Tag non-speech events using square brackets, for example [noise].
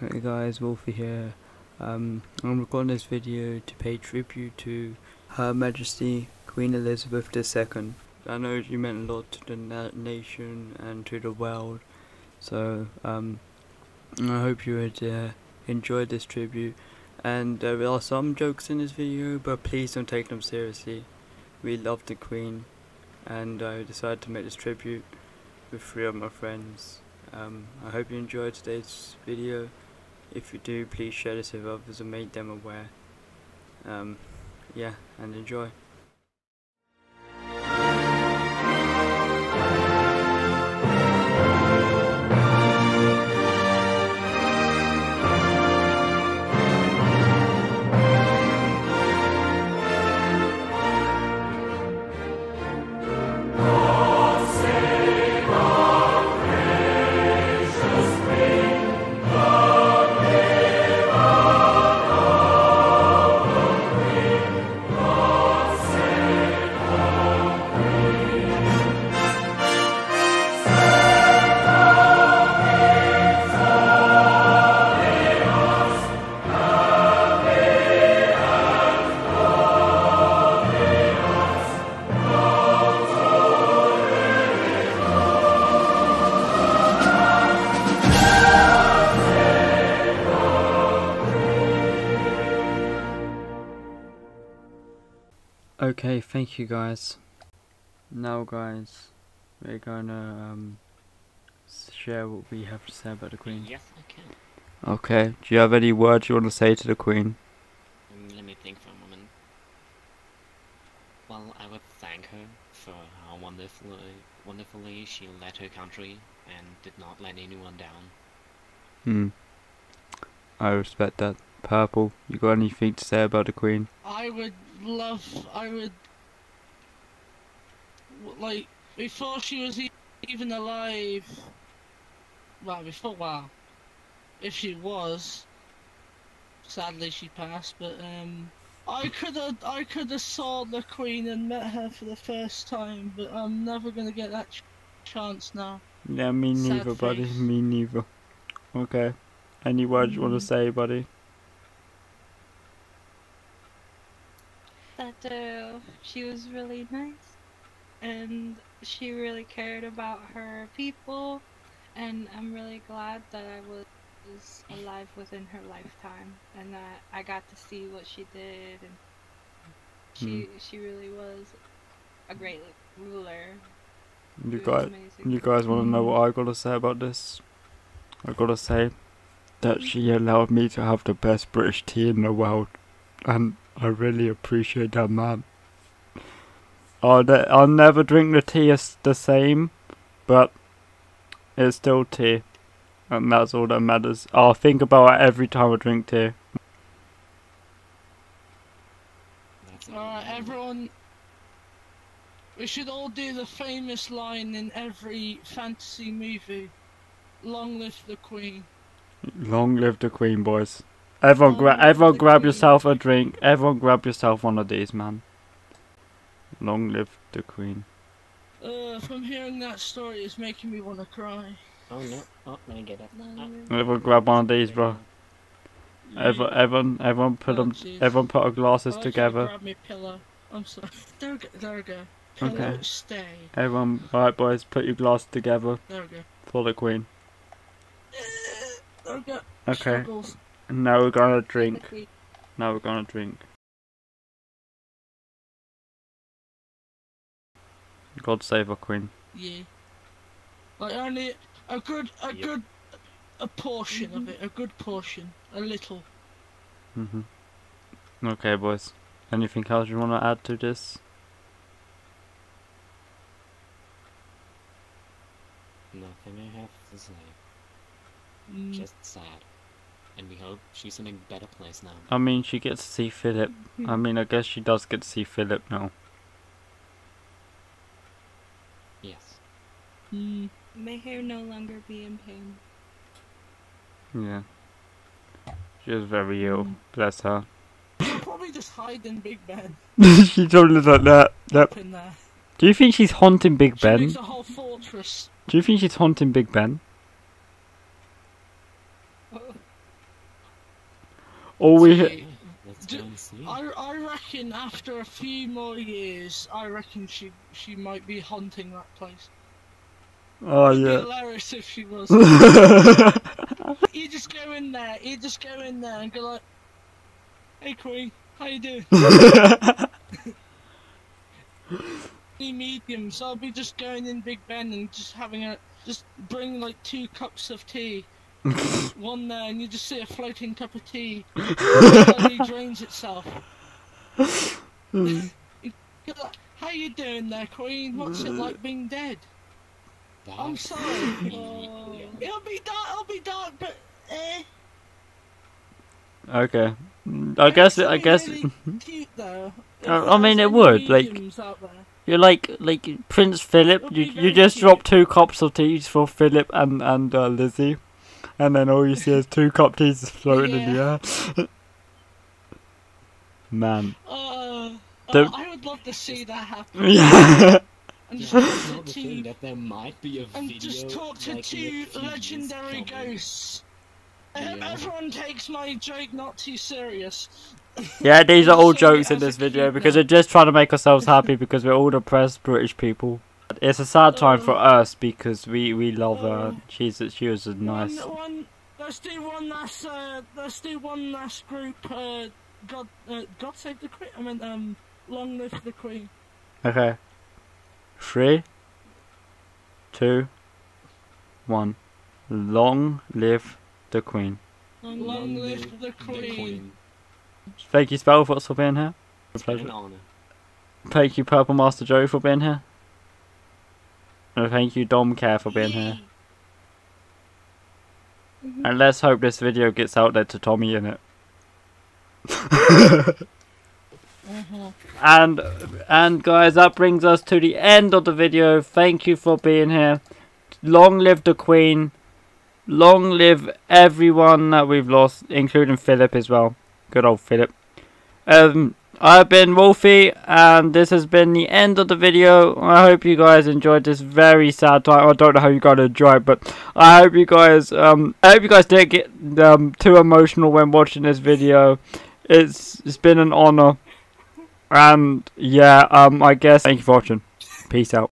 Hey guys, Wolfie here. Um, I'm recording this video to pay tribute to Her Majesty Queen Elizabeth II. I know she meant a lot to the na nation and to the world, so um, I hope you would uh, enjoy this tribute. And uh, there are some jokes in this video, but please don't take them seriously. We love the Queen, and I decided to make this tribute with three of my friends. Um, I hope you enjoyed today's video. If you do, please share this with others and make them aware. Um, yeah, and enjoy. Okay, thank you guys. Now guys, we're gonna um, share what we have to say about the Queen. Yes, I can. Okay, do you have any words you want to say to the Queen? Um, let me think for a moment. Well, I would thank her for how wonderfully, wonderfully she led her country and did not let anyone down. Hmm. I respect that. Purple, you got anything to say about the Queen? I would love, I would, like, before she was e- even alive, well, before, well, if she was, sadly she passed, but, um, I could have, I could have saw the Queen and met her for the first time, but I'm never gonna get that ch- chance now. Yeah, me neither, buddy. Me neither. Okay. Any words you want Mm. to say, buddy? That uh, she was really nice and she really cared about her people and I'm really glad that I was alive within her lifetime and that I got to see what she did and she she really was a great ruler. You guys, you guys want to know what I gotta say about this? I gotta say that she allowed me to have the best British tea in the world, and I really appreciate that, man. I'll, I'll never drink the tea as the same, but it's still tea, and that's all that matters. I'll think about it every time I drink tea. Alright, everyone. We should all do the famous line in every fantasy movie. Long live the Queen. Long live the Queen, boys. Everyone, Long gra- live everyone, grab Queen. yourself a drink. Everyone, grab yourself one of these, man. Long live the Queen. Uh, from hearing that story, it's making me want to cry. Oh no! Oh, let me get it. Long Ah. Everyone, grab one of these, bro. Everyone, everyone, everyone, put Oh, them. jeez. Everyone, put our glasses I'll together. Grab me pillow. I'm sorry. [laughs] There we go. There we go. Pillow, Okay. stay. Everyone, alright, boys, put your glasses together There we go. for the Queen. There we go. Okay, Struggles. Now we're gonna drink. Now we're gonna drink. God save our Queen. Yeah. Like only a good, a Yep. good, a portion of it. A good portion. A little. Mhm. Okay, boys. Anything else you wanna add to this? Nothing I have to say. Mm. Just sad. And we hope she's in a better place now. I mean, she gets to see Philip. I mean, I guess she does get to see Philip now. Yes. Mm. May her no longer be in pain. Yeah. She was very ill. Mm. Bless her. She'll probably just hide in Big Ben. [laughs] she told us like that. Yep. Up in there. Do you think she's haunting Big She Ben? makes a whole fortress. Do you think she's haunting Big Ben? All we Do- go and see. I, I reckon after a few more years, I reckon she she might be haunting that place. Oh It'd be yeah. hilarious if she was. [laughs] you just go in there, you just go in there and go like, "Hey Queen, how you doing?" [laughs] [laughs] Any medium, so I'll be just going in Big Ben and just having a just bring like two cups of tea. [laughs] One there, and you just see a floating cup of tea. [laughs] slowly drains itself. [laughs] You're How you doing there, Queen? What's it like being dead? I'm sorry. Oh. It'll be dark. It'll be dark, but eh. okay. I guess. I guess. really cute though. I- I mean, it would, like- mediums out there. You're like like Prince Philip. It'll You you just cute. drop two cups of tea for Philip and and uh, Lizzie, and then all you see is two cup teas floating in the air. Man. Uh, The- uh, I would love to see that happen. [laughs] Yeah. And just Yeah, talk to not two, that there might be a and video. just talk to like, two legendary coming. ghosts. Yeah. everyone takes my joke not too serious. Yeah, these are all Just show it jokes in this video because we're just trying to make ourselves happy because we're all depressed British people. It's a sad time for us because we we love her. Oh. She's she was a nice. One, one, let's do one last. Uh, let's do one last group. Uh, God, uh, God save the Queen. I mean, um, long live the Queen. Okay. Three, two, one. Long live the Queen. Long, Long live live the Queen. Thank you, Spellfoot, for being here. A It's been an pleasure. honor. Thank you, Purple Master Joe, for being here. And thank you, Dom Care, for being here. Mhm. And let's hope this video gets out there to TommyInnit. Uh-huh. [laughs] And and guys, that brings us to the end of the video. Thank you for being here. Long live the Queen. Long live everyone that we've lost, including Philip as well. Good old Philip. Um, I've been Wolfie, and this has been the end of the video. I hope you guys enjoyed this very sad time. I don't know how you guys enjoy it, but I hope you guys um I hope you guys didn't get um too emotional when watching this video. It's it's been an honor. And yeah, um, I guess thank you for watching. Peace out.